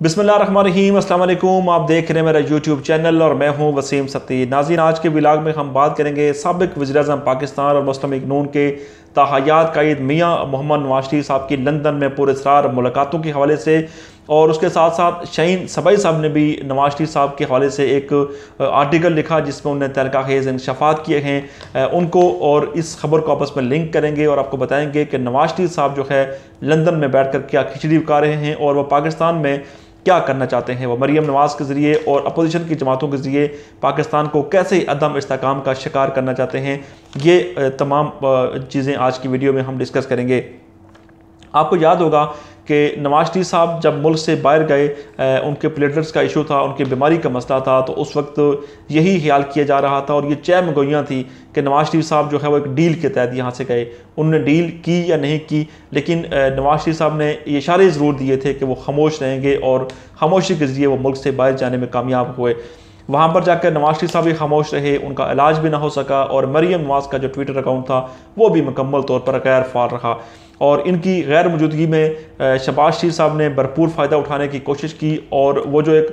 بسم اللہ الرحمن الرحیم، السلام علیکم۔ آپ دیکھ رہے ہیں میرا یوٹیوب چینل اور میں ہوں وسیم ستی ناظرین، آج کے ولاگ میں ہم بات کریں گے سابق وزیر اعظم پاکستان اور مسلم اگنون کے تاحیات قائد میاں محمد نواز شریف صاحب کی لندن میں پر اسرار ملاقاتوں کے حوالے سے۔ اور اس کے ساتھ ساتھ شہین سبائی صاحب نے بھی نواز شریف صاحب کے حوالے سے ایک آرٹیکل لکھا جس میں انہوں نے تحلقہ خیز انشفات کیے ہیں۔ ان کو اور اس خبر کو آپس میں لنک کریں گے اور آپ کو بتائیں گے کہ نواز شریف صاحب جو ہے لندن میں بیٹھ کر کیا کھچڑی پکا رہے ہیں اور وہ پاکستان میں کیا کرنا چاہتے ہیں؟ وہ مریم نواز کے ذریعے اور اپوزیشن کی جماعتوں کے ذریعے پاکستان کو کیسے عدم استحکام کا شکار کرنا چاہتے ہیں؟ یہ تمام چیزیں آج کی ویڈیو میں ہم ڈسکس کریں گے۔ آپ کو یاد ہوگا کہ نواز شریف صاحب جب ملک سے باہر گئے ان کے پلیٹلٹس کا ایشو تھا، ان کی بیماری کا مسئلہ تھا، تو اس وقت یہی خیال کیا جا رہا تھا اور یہ چہ مگویاں تھی کہ نواز شریف صاحب جو ہے وہ ایک ڈیل کے تحت یہاں سے گئے۔ انہوں نے ڈیل کی یا نہیں کی، لیکن نواز شریف صاحب نے یہ اشارے ضرور دیے تھے کہ وہ خاموش رہیں گے اور خاموشی کے ذریعے وہ ملک سے باہر جانے میں کامیاب ہوئے۔ وہاں پر جا کر نواز شریف صاحب بھی خاموش رہے، ان کا علاج بھی نہ ہو سکا اور مریم نواز کا جو ٹویٹر اکاؤنٹ تھا وہ بھی مکمل طور پر غیر فعال رہا۔ اور ان کی غیر موجودگی میں شباز شریف صاحب نے بھرپور فائدہ اٹھانے کی کوشش کی اور وہ جو ایک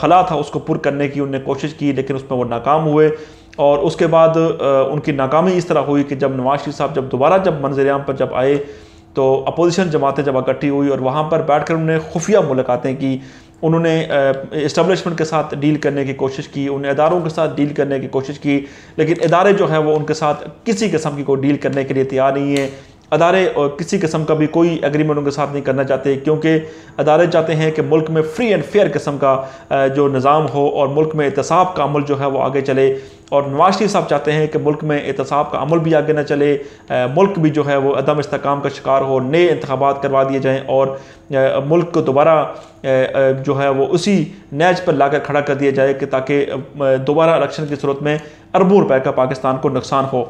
خلا تھا اس کو پر کرنے کی انہوں نے کوشش کی، لیکن اس میں وہ ناکام ہوئے اور اس کے بعد ان کی ناکامی اس طرح ہوئی کہ جب نواز شریف صاحب جب دوبارہ جب منظر عام پر جب آئے تو اپوزیشن جماعتیں جب اکٹھی ہوئی اور وہاں پر بیٹھ کر انہوں نے خفیہ ملاقاتیں کی، انہوں نے اسٹیبلشمنٹ کے ساتھ ڈیل کرنے کی کوشش کی انہیں اداروں کے ساتھ ڈیل کرنے کی کوشش کی، لیکن ادارے جو ہیں وہ ان کے ساتھ کسی قسم کی کوئی ڈیل کرنے کے لیے تیار نہیں ہیں۔ ادارے اور کسی قسم کا بھی کوئی اگریمنٹ ان کے ساتھ نہیں کرنا چاہتے، کیونکہ ادارے چاہتے ہیں کہ ملک میں فری اینڈ فیئر قسم کا جو نظام ہو اور ملک میں احتساب کا عمل جو ہے وہ آگے چلے۔ اور نواز شریف صاحب چاہتے ہیں کہ ملک میں احتساب کا عمل بھی آگے نہ چلے ملک بھی جو ہے وہ عدم استحکام کا شکار ہو، نئے انتخابات کروا دیے جائیں اور ملک کو دوبارہ جو ہے وہ اسی نیچ پر لا کر کھڑا کر دیا جائے کہ تاکہ دوبارہ الیکشن کی صورت میں اربوں روپے کا پاکستان کو نقصان ہو۔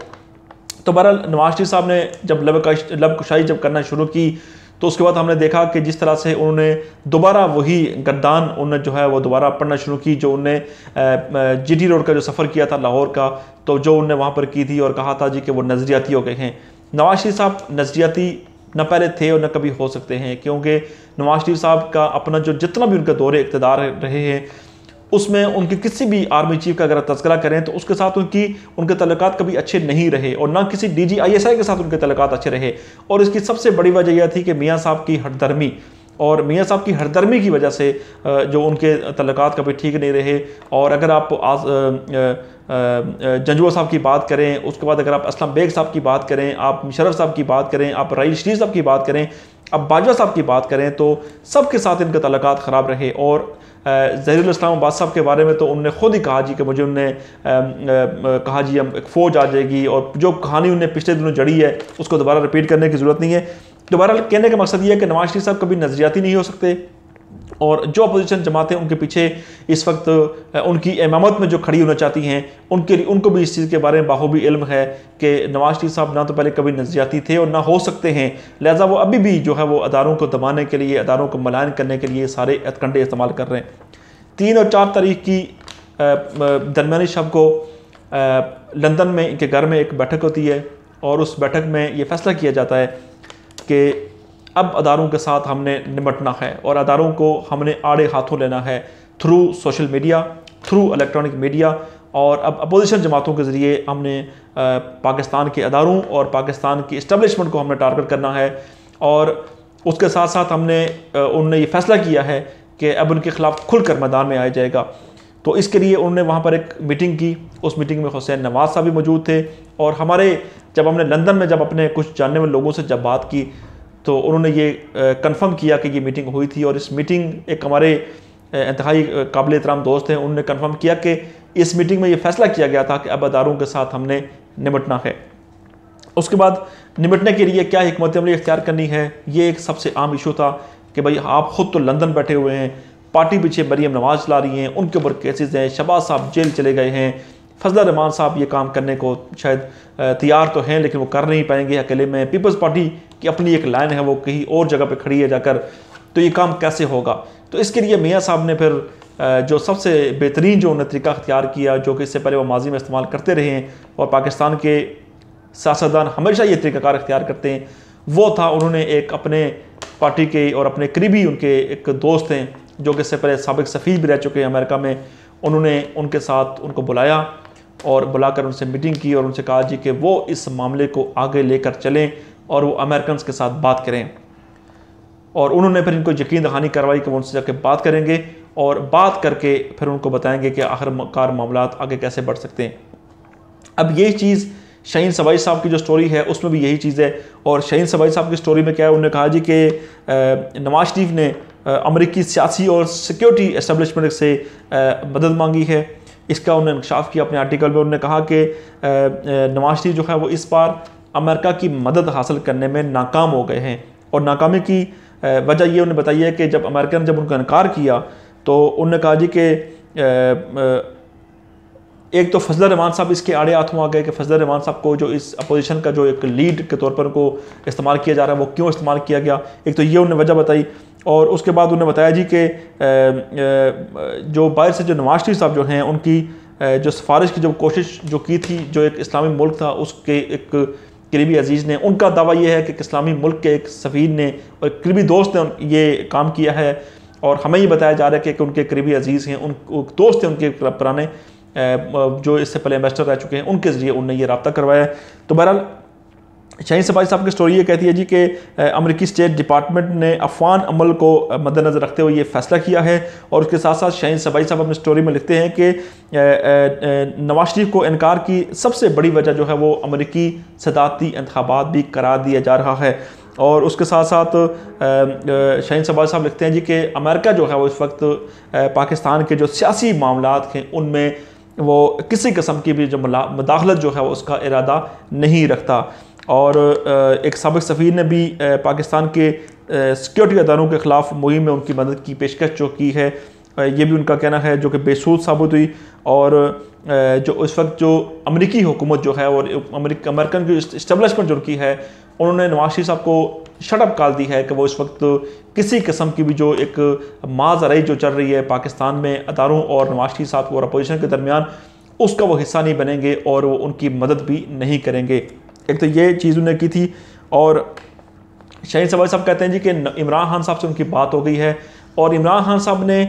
تو بہرحال نواز شریف صاحب نے جب لب لب کشائی جب کرنا شروع کی، تو اس کے بعد ہم نے دیکھا کہ جس طرح سے انہوں نے دوبارہ وہی گردان انہوں نے جو ہے وہ دوبارہ پڑھنا شروع کی، جو انہوں نے جی ٹی روڈ کا جو سفر کیا تھا لاہور کا، تو جو انہوں نے وہاں پر کی تھی اور کہا تھا جی کہ وہ نظریاتی ہو گئے ہیں۔ نواز شریف صاحب نظریاتی نہ پہلے تھے اور نہ کبھی ہو سکتے ہیں، کیونکہ نواز شریف صاحب کا اپنا جو جتنا بھی ان کا دور اقتدار رہے ہیں اس میں ان کی کسی بھی آرمی چیف کا اگر تذکرہ کریں تو اس کے ساتھ ان کی ان کے تعلقات کبھی اچھے نہیں رہے اور نہ کسی D G I S I کے ساتھ ان کے تعلقات اچھے رہے۔ اور اس کی سب سے بڑی وجہ یہ تھی کہ میاں صاحب کی ہٹ درمی اور میاں صاحب کی ہردرمی کی وجہ سے جو ان کے تعلقات کبھی ٹھیک نہیں رہے۔ اور اگر آپ جنجوہ صاحب کی بات کریں، اس کے بعد اگر آپ اسلام بیگ صاحب کی بات کریں، آپ مشرف صاحب کی بات کریں، آپ رائی شریف صاحب کی بات کریں، اب باجوہ صاحب کی بات کریں تو سب کے ساتھ ان کے تعلقات خراب رہے۔ اور زہر الاسلام عباس صاحب کے بارے میں تو انہوں نے خود ہی کہا جی کہ مجھے انہوں نے کہا جی ہم ایک فوج آ جائے گی اور جو کہانی انہوں نے پچھلے دنوں جڑی ہے، اس کو دوبارہ رپیٹ کرنے کی ضرورت نہیں ہے۔ دوبارہ کہنے کا مقصد یہ ہے کہ نواز شریف صاحب کبھی نظریاتی نہیں ہو سکتے۔ اور جو اپوزیشن جماعتیں ان کے پیچھے اس وقت ان کی امامت میں جو کھڑی ہونا چاہتی ہیں، ان کے لیے، ان کو بھی اس چیز کے بارے میں باہوبی علم ہے کہ نواز شریف صاحب نہ تو پہلے کبھی نظریاتی تھے اور نہ ہو سکتے ہیں۔ لہٰذا وہ ابھی بھی جو ہے وہ اداروں کو دبانے کے لیے، اداروں کو ملائن کرنے کے لیے سارے کنڈے استعمال کر رہے ہیں۔ تین اور چار تاریخ کی درمیانی شب کو لندن میں ان کے گھر میں ایک بیٹھک ہوتی ہے اور اس بیٹھک میں یہ فیصلہ کیا جاتا ہے کہ اب اداروں کے ساتھ ہم نے نمٹنا ہے اور اداروں کو ہم نے آڑے ہاتھوں لینا ہے through social media through electronic media اور اب اپوزیشن جماعتوں کے ذریعے ہم نے پاکستان کے اداروں اور پاکستان کی اسٹیبلشمنٹ کو ہم نے ٹارگٹ کرنا ہے اور اس کے ساتھ ساتھ ہم نے انہوں نے یہ فیصلہ کیا ہے کہ اب ان کے خلاف کھل کر میدان میں آیا جائے گا۔ تو اس کے لیے انہوں نے وہاں پر ایک میٹنگ کی۔ اس میٹنگ میں حسین نواز صاحب بھی موجود تھے اور ہمارے، جب ہم نے لندن میں جب اپنے کچھ جاننے والے لوگوں سے جب بات کی تو انہوں نے یہ کنفرم کیا کہ یہ میٹنگ ہوئی تھی اور اس میٹنگ ایک ہمارے انتہائی قابل احترام دوست ہیں، انہوں نے کنفرم کیا کہ اس میٹنگ میں یہ فیصلہ کیا گیا تھا کہ اب اداروں کے ساتھ ہم نے نمٹنا ہے۔ اس کے بعد نمٹنے کے لیے کیا حکمت عملی اختیار کرنی ہے؟ یہ ایک سب سے عام ایشو تھا کہ بھائی آپ خود تو لندن بیٹھے ہوئے ہیں، پارٹی پیچھے مریم نواز چلا رہی ہیں، ان کے اوپر کیسز ہیں شباز صاحب جیل چلے گئے ہیں فضل الرحمان صاحب یہ کام کرنے کو شاید تیار تو ہیں لیکن وہ کر نہیں پائیں گے اکیلے میں پیپلز پارٹی کی اپنی ایک لائن ہے وہ کہیں اور جگہ پہ کھڑی ہے جا کر، تو یہ کام کیسے ہوگا؟ تو اس کے لیے میاں صاحب نے پھر جو سب سے بہترین جو انہیں طریقہ اختیار کیا جو کہ اس سے پہلے وہ ماضی میں استعمال کرتے رہے ہیں اور پاکستان کے سیاستدان ہمیشہ یہ طریقہ کار اختیار کرتے ہیں، وہ تھا انہوں نے ایک اپنے پارٹی کے اور اپنے قریبی ان کے ایک دوست ہیں جو کہ اس سے پہلے سابق سفیر بھی رہ چکے ہیں امریکہ میں، انہوں نے ان کے ساتھ ان کو بلایا اور بلا کر ان سے میٹنگ کی اور ان سے کہا جی کہ وہ اس معاملے کو آگے لے کر چلیں اور وہ امریکنز کے ساتھ بات کریں۔ اور انہوں نے پھر ان کو یقین دہانی کروائی کہ وہ ان سے جا کے بات کریں گے اور بات کر کے پھر ان کو بتائیں گے کہ آخر کار معاملات آگے کیسے بڑھ سکتے ہیں۔ اب یہ چیز شہین سبائی صاحب کی جو سٹوری ہے، اس میں بھی یہی چیز ہے۔ اور شہین سبائی صاحب کی سٹوری میں کیا ہے؟ انہوں نے کہا جی کہ نواز شریف نے امریکی سیاسی اور سیکیورٹی اسٹیبلشمنٹ سے مدد مانگی ہے۔ اس کا انہوں نے انکشاف کیا اپنے آرٹیکل میں، انہوں نے کہا کہ نواز شریف جو ہے وہ اس بار امریکہ کی مدد حاصل کرنے میں ناکام ہو گئے ہیں۔ اور ناکامی کی وجہ یہ انہیں بتائی ہے کہ جب امریکہ نے جب ان کا انکار کیا تو انہوں نے کہا جی کہ ایک تو فضل الرحمان صاحب اس کے آڑے ہاتھوں آ گئے کہ فضل الرحمان صاحب کو جو اس اپوزیشن کا جو ایک لیڈ کے طور پر کو استعمال کیا جا رہا ہے وہ کیوں استعمال کیا گیا۔ ایک تو یہ انہوں نے وجہ بتائی۔ اور اس کے بعد انہوں نے بتایا جی کہ جو باہر سے جو نواز شریف صاحب جو ہیں، ان کی جو سفارش کی جو کوشش جو کی تھی، جو ایک اسلامی ملک تھا، اس کے ایک قریبی عزیز نے، ان کا دعویٰ یہ ہے کہ اسلامی ملک کے ایک سفیر نے اور ایک قریبی دوست نے یہ کام کیا ہے۔ اور ہمیں یہ بتایا جا رہا ہے کہ ان کے قریبی عزیز ہیں، ان دوست ہیں ان کے پرانے جو اس سے پہلے انویسٹر رہ چکے ہیں، ان کے ذریعے انہوں نے یہ رابطہ کروایا ہے۔ تو بہرحال اچھا، شاہین سپاہی صاحب کی سٹوری یہ کہتی ہے جی کہ امریکی اسٹیٹ ڈپارٹمنٹ نے افغان عمل کو مد نظر رکھتے ہوئے یہ فیصلہ کیا ہے اور اس کے ساتھ ساتھ شاہین سبائی صاحب اپنی سٹوری میں لکھتے ہیں کہ نواز شریف کو انکار کی سب سے بڑی وجہ جو ہے وہ امریکی صدارتی انتخابات بھی قرار دیا جا رہا ہے۔ اور اس کے ساتھ ساتھ شاہین سبائی صاحب لکھتے ہیں جی کہ، امریکہ جو ہے وہ اس وقت پاکستان کے جو سیاسی معاملات ہیں، ان میں وہ کسی قسم کی بھی جو مداخلت جو ہے وہ اس کا ارادہ نہیں رکھتا۔ اور ایک سابق سفیر نے بھی پاکستان کے سیکیورٹی اداروں کے خلاف مہم میں ان کی مدد کی پیشکش جو کی ہے یہ بھی ان کا کہنا ہے جو کہ بے سود ثابت ہوئی اور جو اس وقت جو امریکی حکومت جو ہے اور امریکن کی اسٹیبلشمنٹ جو کی ہے، انہوں نے نواز شریف صاحب کو شٹ اپ کال دی ہے کہ وہ اس وقت کسی قسم کی بھی جو ایک ماز جو چل رہی ہے پاکستان میں اداروں اور نواز شریف صاحب اور اپوزیشن کے درمیان، اس کا وہ حصہ نہیں بنیں گے اور وہ ان کی مدد بھی نہیں کریں گے۔ ایک تو یہ چیز انہیں کی تھی اور شہین سوال صاحب کہتے ہیں جی کہ عمران خان صاحب سے ان کی بات ہو گئی ہے اور عمران خان صاحب نے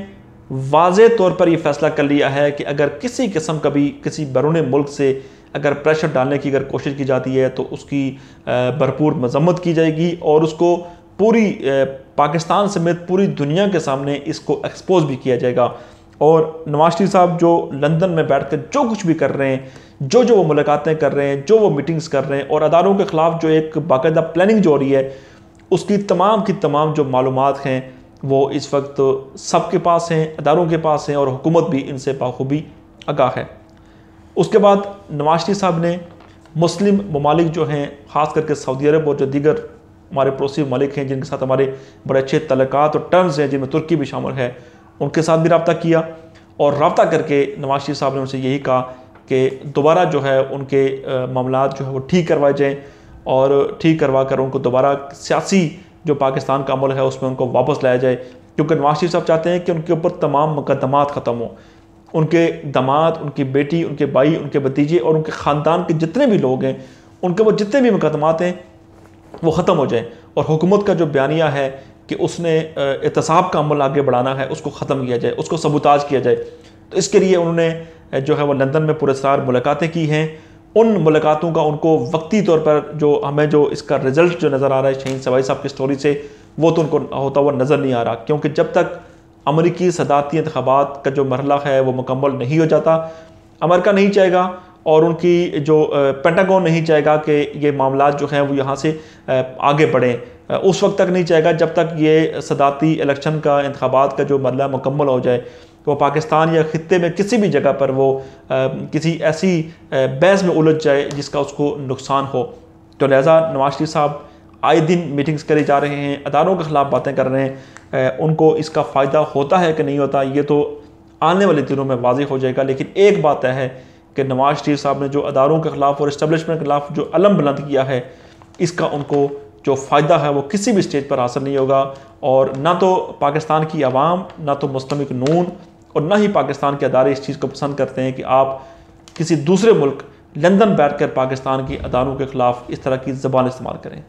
واضح طور پر یہ فیصلہ کر لیا ہے کہ اگر کسی قسم کا بھی کسی بیرون ملک سے اگر پریشر ڈالنے کی اگر کوشش کی جاتی ہے تو اس کی بھرپور مذمت کی جائے گی اور اس کو پوری پاکستان سمیت پوری دنیا کے سامنے اس کو ایکسپوز بھی کیا جائے گا اور نواز شریف صاحب جو لندن میں بیٹھ کر جو کچھ بھی کر رہے ہیں جو جو وہ ملاقاتیں کر رہے ہیں، جو وہ میٹنگز کر رہے ہیں، اور اداروں کے خلاف جو ایک باقاعدہ پلاننگ جو ہو رہی ہے، اس کی تمام کی تمام جو معلومات ہیں، وہ اس وقت سب کے پاس ہیں، اداروں کے پاس ہیں، اور حکومت بھی ان سے بخوبی آگاہ ہے۔ اس کے بعد نواز شریف صاحب نے مسلم ممالک جو ہیں، خاص کر کے سعودی عرب اور جو دیگر ہمارے پڑوسی ممالک ہیں، جن کے ساتھ ہمارے بڑے اچھے تعلقات اور ٹرمز ہیں، جن میں ترکی بھی شامل ہے، ان کے ساتھ بھی رابطہ کیا۔ اور رابطہ کر کے نواز شریف صاحب نے ان سے یہی کہا کہ دوبارہ جو ہے ان کے معاملات جو ہے وہ ٹھیک کروائے جائیں اور ٹھیک کروا کر ان کو دوبارہ سیاسی جو پاکستان کا عمل ہے اس میں ان کو واپس لایا جائے۔ کیونکہ نواز شریف صاحب چاہتے ہیں کہ ان کے اوپر تمام مقدمات ختم ہوں۔ ان کے دماد ان کی بیٹی، ان کے بھائی، ان کے بتیجے اور ان کے خاندان کے جتنے بھی لوگ ہیں، ان کے وہ جتنے بھی مقدمات ہیں، وہ ختم ہو جائیں۔ اور حکومت کا جو بیانیہ ہے کہ اس نے احتساب کا عمل آگے بڑھانا ہے، اس کو ختم کیا جائے، اس کو سبوتاج کیا جائے، تو اس کے لیے انہوں نے جو ہے وہ لندن میں پرسرار ملاقاتیں کی ہیں۔ ان ملاقاتوں کا ان کو وقتی طور پر جو ہمیں جو اس کا رزلٹ جو نظر آ رہا ہے، شہین سوائی صاحب کی سٹوری سے، وہ تو ان کو ہوتا ہوا نظر نہیں آ رہا۔ کیونکہ جب تک امریکی صدارتی انتخابات کا جو مرحلہ ہے، وہ مکمل نہیں ہو جاتا، امریکہ نہیں چاہے گا اور ان کی جو پینٹاگون نہیں چاہے گا کہ یہ معاملات جو ہیں وہ یہاں سے آگے بڑھیں۔ اس وقت تک نہیں چاہے گا جب تک یہ صدارتی الیکشن کا انتخابات کا جو مرحلہ مکمل ہو جائے۔ وہ پاکستان یا خطے میں کسی بھی جگہ پر وہ کسی ایسی بحث میں الجھ جائے جس کا اس کو نقصان ہو۔ تو لہٰذا نواز شریف صاحب آئے دن میٹنگز کرے جا رہے ہیں، اداروں کے خلاف باتیں کر رہے ہیں۔ ان کو اس کا فائدہ ہوتا ہے کہ نہیں ہوتا، یہ تو آنے والے دنوں میں واضح ہو جائے گا۔ لیکن ایک بات ہے کہ نواز شریف صاحب نے جو اداروں کے خلاف اور اسٹیبلشمنٹ کے خلاف جو علم بلند کیا ہے، اس کا ان کو جو فائدہ ہے وہ کسی بھی اسٹیج پر حاصل نہیں ہوگا۔ اور نہ تو پاکستان کی عوام، نہ تو مستمک نون اور نہ ہی پاکستان کے ادارے اس چیز کو پسند کرتے ہیں کہ آپ کسی دوسرے ملک لندن بیٹھ کر پاکستان کی اداروں کے خلاف اس طرح کی زبان استعمال کریں۔